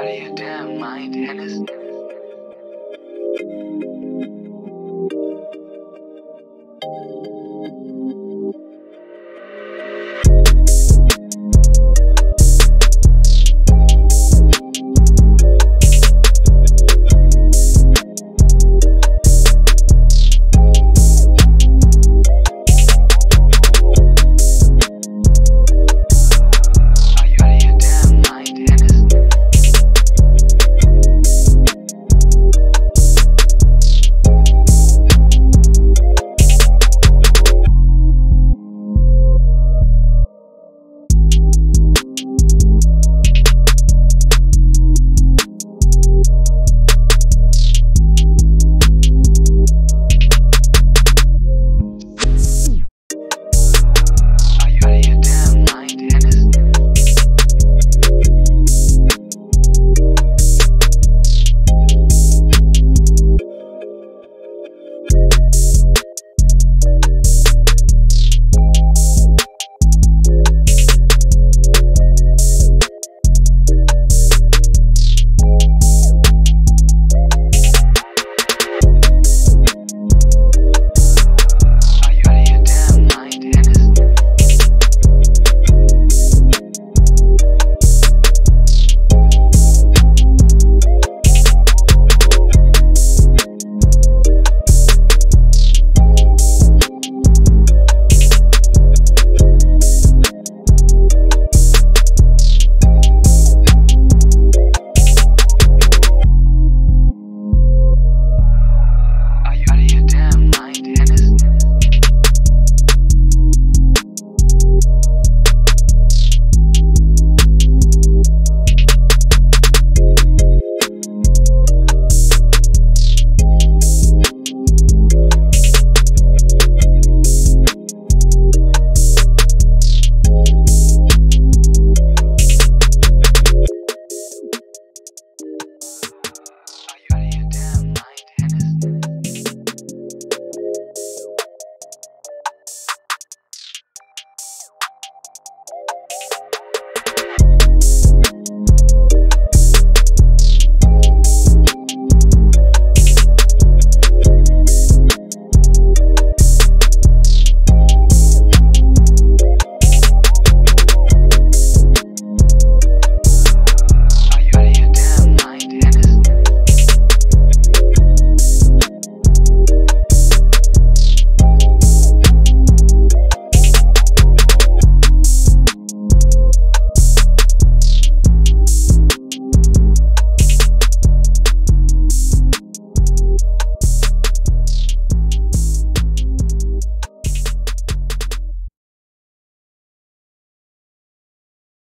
out of your damn mind. And